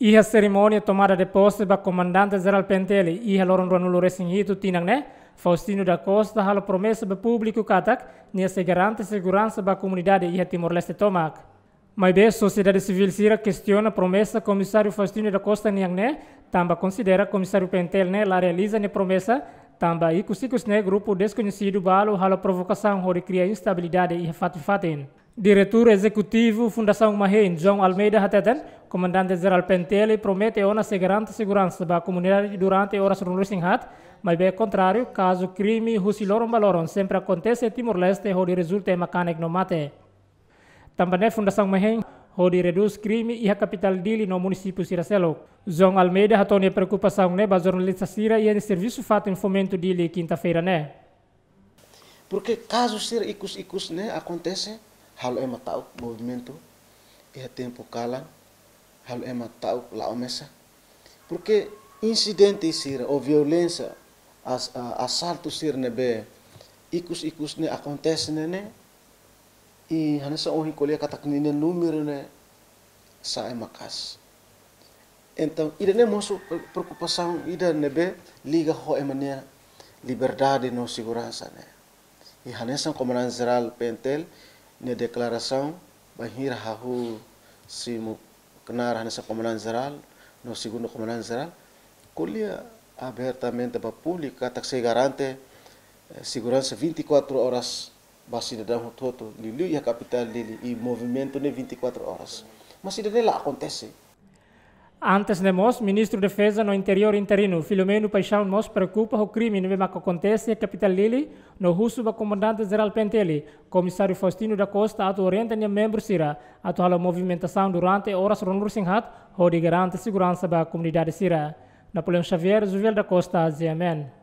Iha cerimônia tomada de posse ba comandante geral Pentele iha loron ranulo racing hito tinang ne. Faustino da Costa halo promessa ba público katak. Nia se garante segurança ba comunidade iha Timor-Leste tomak. Mas bem, a sociedade civil sira questiona a promessa comissário Faustino da Costa niang ne. Tamba considera comissário Pentele ne la realiza ne promessa tamba ikus-ikus ne grupo desconhecido balo halo provocação hori cria instabilidade iha fatu-fatin. Diretor Executivo Fundação Mahen, João Almeida Hateten, Comandante-Geral Pentele, promete uma segurança segurança para a comunidade durante horas de hat, mas bem contrário, caso crime husiloron baloron sempre acontece em Timor-Leste, onde resulta em mecânico no mate. Também Fundação Mahen, onde reduz crime e a capital dele no município Siracelo. João Almeida hatone preocupação né, para jornalista Sira e em serviço fato em fomento dele quinta-feira né. Porque casos Sira icus-icus né, acontece halo ema tau movimento e tempo kala halo ema tau la omesa. Porque incidente sir ou violência as uh, assalto sir nebe ikus ikus ne acontece ne ne e hanasa ohi kolia katak ne número ne sa ema kas. Então ida ne moço preocupação ida nebe liga ho emania liberdade no segurança ne. E hanesa comandante geral pentel na declaração bahir hahu si mu kenar nessa comandante geral no segundo comandante geral colia abertamente para público até se garante eh, segurança 24 horas basi cidadão todo lili e a capital lili e movimento ne 24 horas. Mas isso não acontece Antes de nós, ministro de Defesa no interior interino, Filomeno Paixão, nos preocupa o crime que acontece na capital Lili, no russo do comandante-geral Penteli, comissário Faustino da Costa, atu orienta e membro Sira, atu a movimentação durante horas ronur singhat, onde garante segurança da comunidade Sira. Napoleão Xavier, Juvel da Costa, ZMN.